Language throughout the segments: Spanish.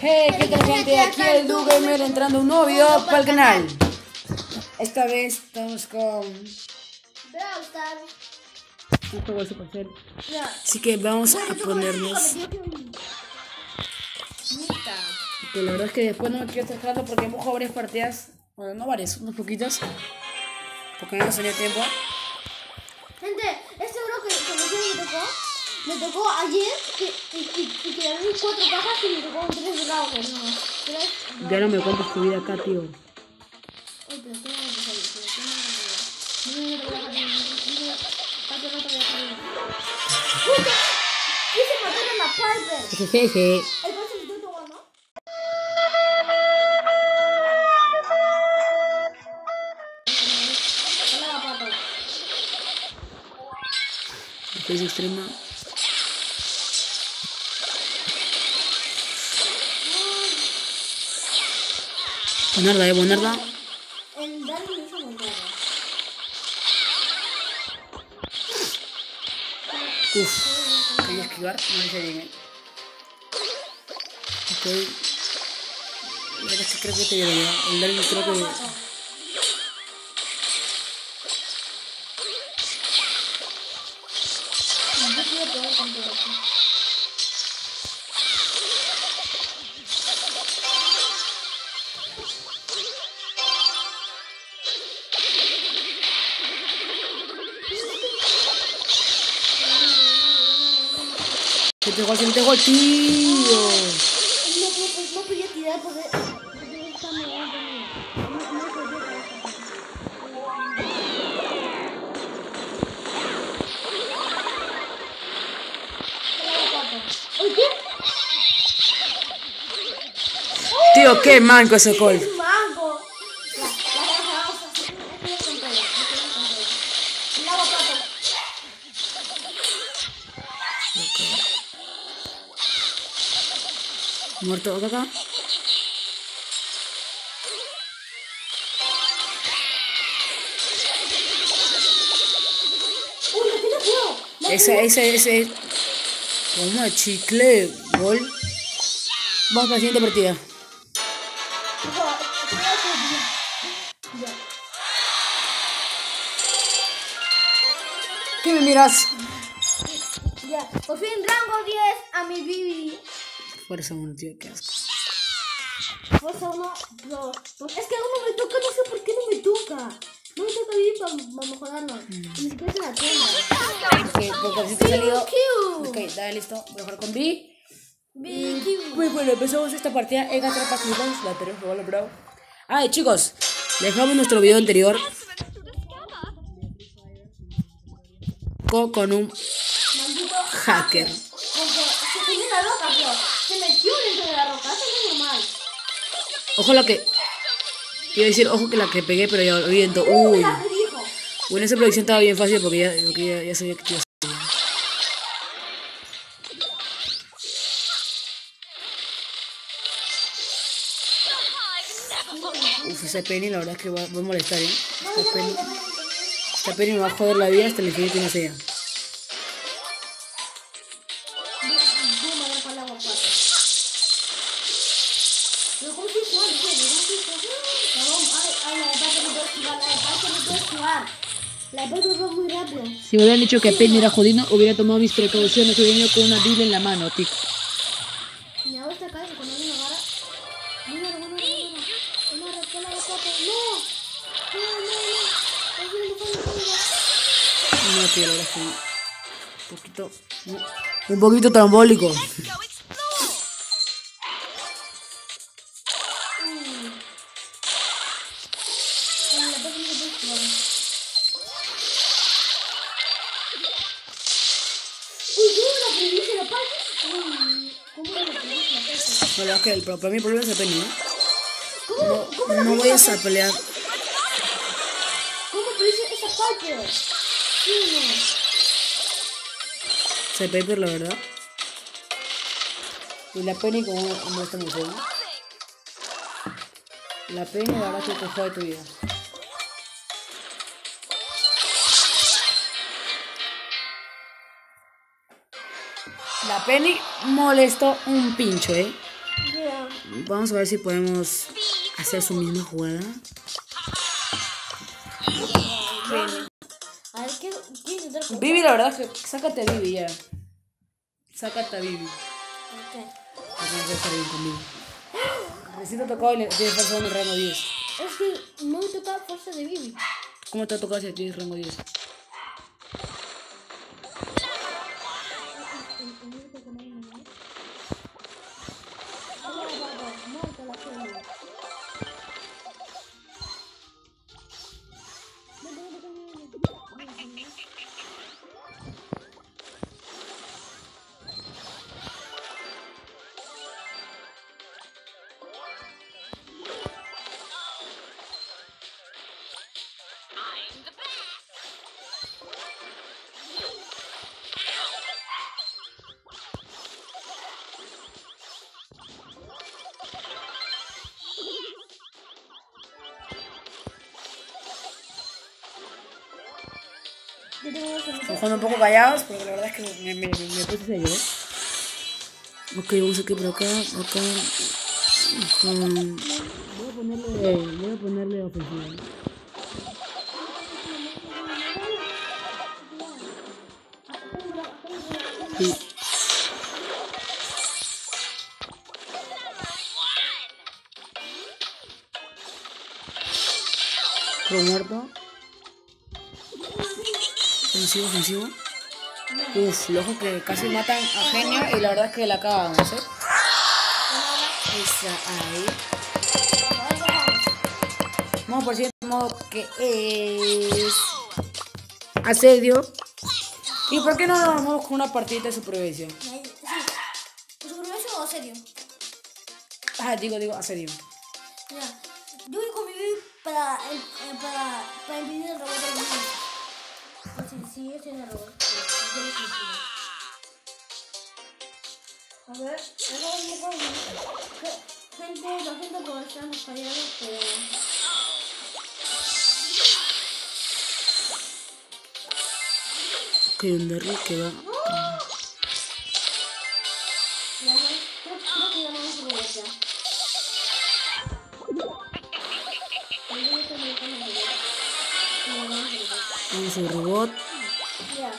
Hey, ¿qué tal gente? Aquí el Gamer entrando un nuevo video para el canal. Esta vez estamos con Brawl Stars. un juego de Supercell. No. Así que vamos a ponernos. Que la verdad es que después no me quiero estar porque hemos jugado varias partidas. Bueno, no varias, unas poquitas. Porque no nos tenía tiempo. Me tocó ayer que, quedaron cuatro cajas y me tocó un tres dragones. No. Ya no me cuentes tu vida acá, tío. No. Sí, sí, sí. ¿no? Extrema. Bonarda, eh, Bonarda. El daño lo. Uf, quería esquivar, no hice bien. ¿eh? Estoy... Creo que te voy a. El Darwin creo que... Se pegó, tío. No, no, no tirar porque... Tío, qué manco ese gol. Muerto. La Ese, ese, ese. Toma, chicle. Gol. Vamos para la siguiente partida. ¿Qué me miras? Ya, por fin rango 10 a mi Bibi. Fuerza uno, tío, qué asco. Fuerza 1, 2. Es que aún no me toca, no sé por qué no me toca. No me toca Bibi para mejorarlo. Ni siquiera se la tienda. Ok, porque si te salido. Ok, dale, listo. Voy a jugar con B. Bibi. Muy bueno, empezamos esta partida en cuatro partidos. La tenemos que bro. Ay, chicos, dejamos nuestro video anterior con, con un hacker. Roca, tío. Se metió dentro de la roca. Eso no es normal. Ojo la que. Iba a decir, ojo que la que pegué, pero ya lo viento. Uy. Bueno, esa producción estaba bien fácil porque ya, porque ya, ya sabía que te iba a salir. Uf, esa Penny la verdad es que va, va a molestar, ¿eh? Esta Penny, esta Penny me va a joder la vida hasta el infinito y no sea. Jugar. La Paco va muy rápido. Si me hubieran dicho que Penny era jodido, hubiera tomado mis precauciones, hubiera venido con una Biblia en la mano, tic. Mi abuela está acá y cuando me agarra. Mira, mira, Paco. ¡No! ¡No, no, no! No, tío, es que un poquito... Un poquito trambólico. Para mí el problema es el Penny, ¿eh? ¿Cómo, No la a pelear. ¿Cómo predice esa no. Ese Paper, la verdad. Y la Penny como como está muy feo. La Penny, la verdad, que te jode tu vida. La Penny molestó un pincho, ¿eh? Vamos a ver si podemos hacer su misma jugada. A ver, ¿qué, qué intentar con Vivi, la verdad es que sácate a Vivi ya. Sácate a Vivi. qué? Vamos a estar bien Vivi. Recién te ha tocado y le tienes fuerza el rango 10. Es que no me toca fuerza de Bibi. ¿Cómo te ha tocado si tienes rango 10? Jugando un poco callados porque la verdad es que me, me, me, me puse serio, ¿eh? Ok, vamos aquí por acá, acá. Voy a ponerle, voy a ponerle ofensiva. Sí. Muerto. Ofensivo, ofensivo. Uf, ojos que casi matan a Genio y la verdad es que la acabamos, ¿eh? Esa ahí. Vamos por cierto modo que es asedio. ¿Y por qué no nos vamos con una partidita de supervivencia? Sí. ¿Supervivencia o serio? Ah, digo, digo, asedio. Mira, yo voy con mi para, el, eh, para, para el soy el robot. Yo lo impido. A ver, ahora vamos con Ge- Gente, lo siento por estarnos fallados, pero... Ok, un Derry que va. Ya ves, creo, creo que ya vamos a robot Mira,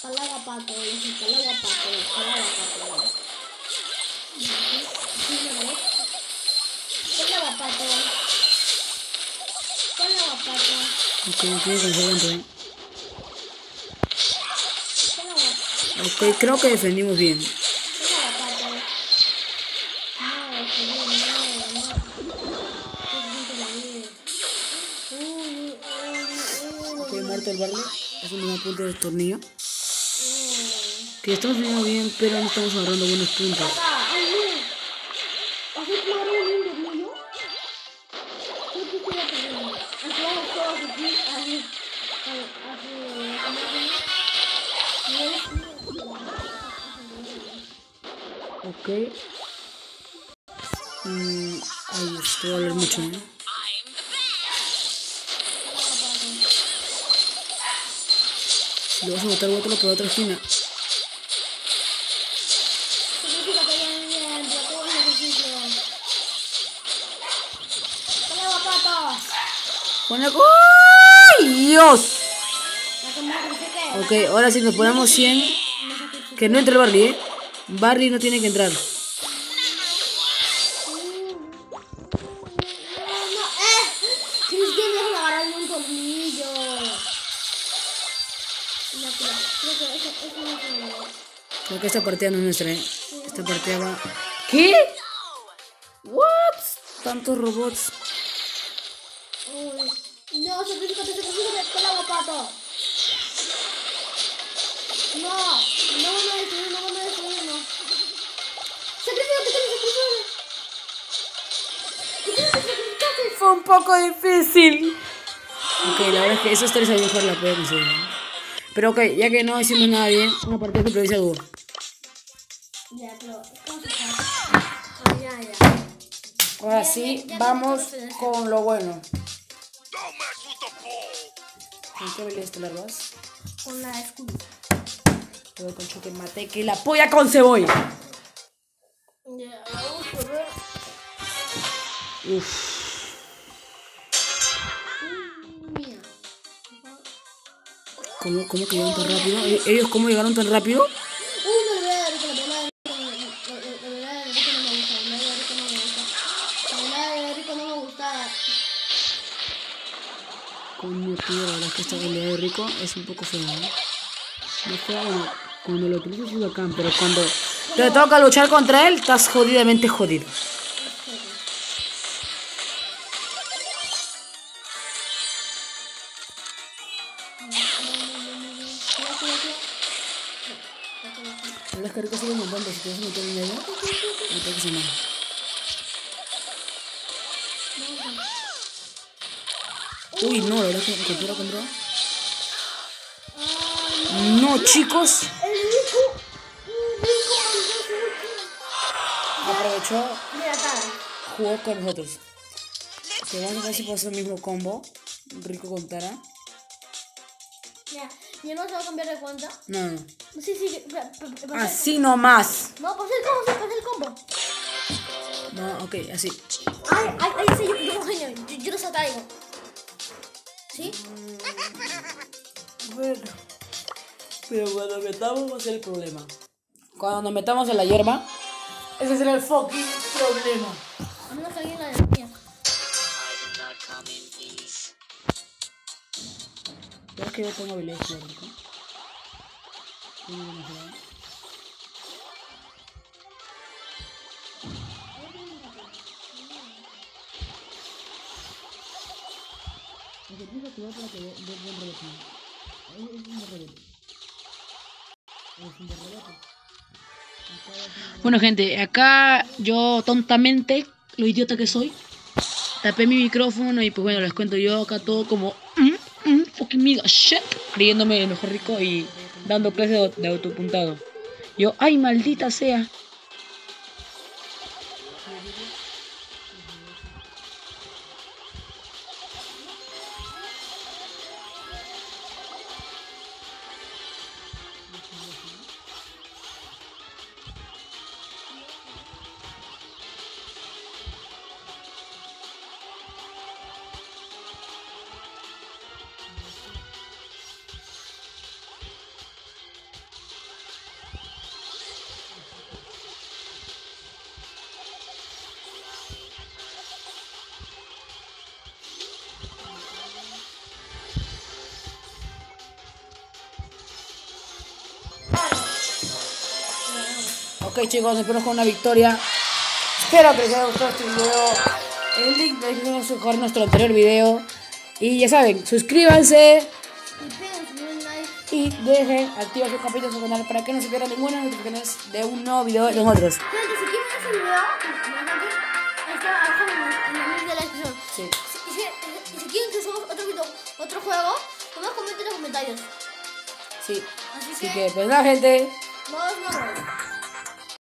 palaga pato, palaga pato. Sí, ¿no ves? Palaga pato. Palaga pato. Ok, tiene ¿eh? Creo que defendimos bien. No, no, no, uy, Ok, uy. muerto el Barley. Es un buen punto de tornillo. Uy. Que estamos haciendo bien, pero no estamos agarrando buenos puntos. Ok. Mm, ay, esto va a doler mucho, ¿eh? Si lo vas a matar, bótalo por otra esquina. ¡Pone... ¡Ay, Dios! La. Ok, ahora sí nos ponemos 100. Me sacrifique. Que no entre el Barley, ¿eh? Barley no tiene que entrar. Esta partida no es nuestra, ¿eh? Esta partida va... ¿Qué? ¿What? Tantos robots. Uy. No, sacrificate, sacrificate, pelado pato. No, no van a destruir, no van a destruir, no. Sacrificate, sacrificate. ¿Qué tienes que? Fue un poco difícil. Ok, la verdad es que esos tres a lo mejor la puedo conseguir. Pero ok, ya que no hicimos nada bien, una partida de supervivencia dúo. Ya, pero... Ya, ya. Ahora sí, vamos con lo bueno. ¿Con qué deberías tomar más? Con la escudo. Luego con choque mate que la polla con cebolla. Uff. ¿Cómo, ¿Cómo que llegaron tan rápido? ¿E-, ¿Ellos cómo llegaron tan rápido? Esta habilidad de Rico es un poco fea, ¿no? No fea, bueno, cuando lo utilizas es bacán, pero cuando te toca luchar contra él, estás jodidamente jodido. Cuidado, cuidado, cuidado. La verdad es que Rico sigue montando, si te vas a meter en ella, no te pasa nada. Uy, no, la verdad es que contra contra. No, chicos. Aprovechó, jugó con nosotros. Que vamos a ver si puedo hacer el mismo combo. Rico con Tara. Mira, yo no se va a cambiar de cuenta. No, no. Sí, sí, Así nomás. No, pasé el combo, sí, pasé el combo. No, ok, así. Ay, ay, ay, sí, yo, yo, yo, yo los atraigo. ¿Sí? Bueno. Pero cuando metamos va a ser el problema. Cuando nos metamos en la hierba, ese será el fucking problema. A menos que alguien la desvía. ¿Sabes que yo tengo habilidades de Rico? Tengo demasiado. Lo que tienes que activar para que rebote. Ahí es un buen Bueno gente, acá yo tontamente, lo idiota que soy, tapé mi micrófono y pues bueno, les cuento yo acá todo como mm, mm, fucking mega shit, creyéndome el mejor rico y dando clases de, de autopuntado. Yo, ay maldita sea. Ok chicos, espero con una victoria. Espero que les haya gustado este video. El link de descripción es nuestro anterior video. Y ya saben, suscríbanse Y dejen activos sus campanita su canal para que no se pierdan ninguna notificaciones de un nuevo video de nosotros. Si si, quieren que otro video, otro juego, nomás comenten en los comentarios. Sí. Así Así que, que pues nada gente. nos vemos.